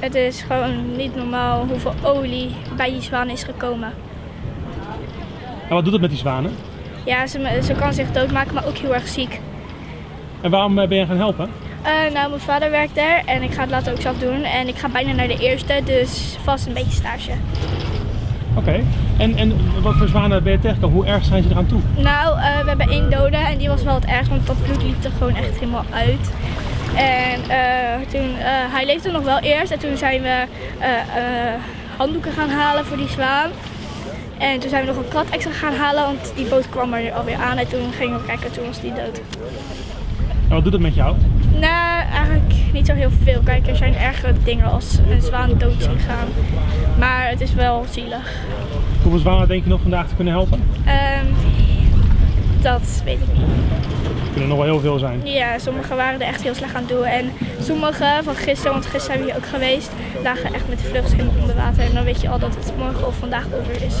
Het is gewoon niet normaal hoeveel olie bij die zwaan is gekomen. En wat doet het met die zwanen? Ja, ze, ze kan zich doodmaken, maar ook heel erg ziek. En waarom eh, ben je gaan helpen? Uh, nou, mijn vader werkt daar en ik ga het later ook zelf doen. En ik ga bijna naar de eerste, dus vast een beetje stage. Oké. En, en wat voor zwanen ben je tegengekomen? Hoe erg zijn ze eraan toe? Nou, uh, we hebben één dode en die was wel het ergst, want dat bloed liep er gewoon echt helemaal uit. En uh, toen, hij leefde nog wel eerst en toen zijn we handdoeken gaan halen voor die zwaan. En toen zijn we nog een kat extra gaan halen, want die boot kwam er alweer aan. En toen gingen we kijken, toen was die dood. En wat doet het met jou? Nou, eigenlijk niet zo heel veel. Kijk, er zijn ergere dingen als een zwaan dood zien gaan. Maar het is wel zielig. Hoeveel zwanen denk je nog vandaag te kunnen helpen? Um, dat weet ik niet. Kunnen nog wel heel veel zijn. Ja, sommige waren er echt heel slecht aan het doen. En sommige van gisteren, want gisteren zijn we hier ook geweest, lagen echt met de vluchtschimmel onder water. En dan weet je al dat het morgen of vandaag over is.